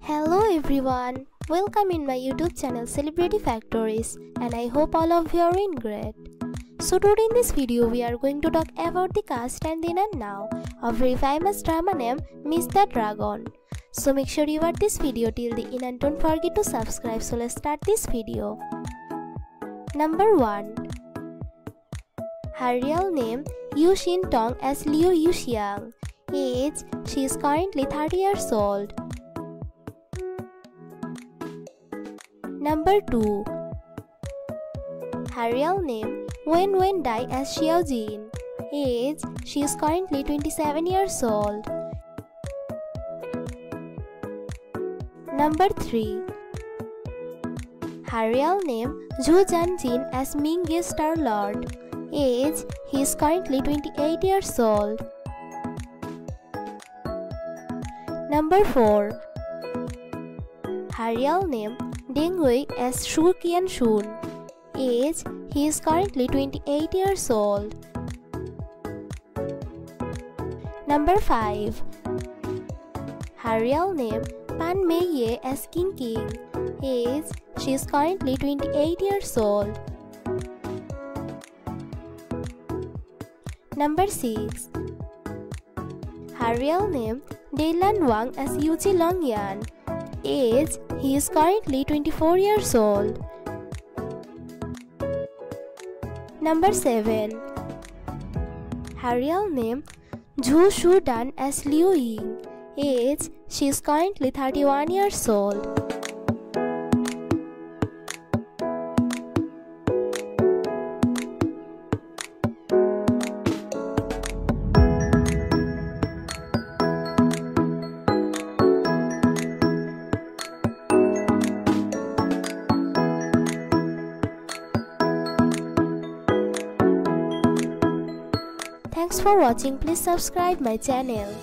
Hello everyone, welcome in my YouTube channel Celebrity Factory's and I hope all of you are in great. So today in this video we are going to talk about the cast and then and now of very famous drama name the Dragon. So make sure you watch this video till the end and don't forget to subscribe so let's start this video. Number 1 Her real name Yu Shin Tong as Liu Yuxiang. Age She is currently 30 years old. Number 2 Her real name Wen Wen Dai as Xiao Jin. Age She is currently 27 years old. Number 3 Her real name Zhu Jianjin as Ming Ge Star Lord. Age He is currently 28 years old. Number 4 Her real name Deng Wei as Shu Qian Shun. Age He is currently 28 years old. Number 5 Her real name Pan Mei Ye as Qing Qing. Age She is currently 28 years old. Number 6 Her real name Dylan Wang as Yuchi Longyan. Age He is currently 24 years old. Number 7 Her real name Zhu Shu Dan as Liu Ying. Age She is currently 31 years old. Thanks for watching. Please subscribe my channel.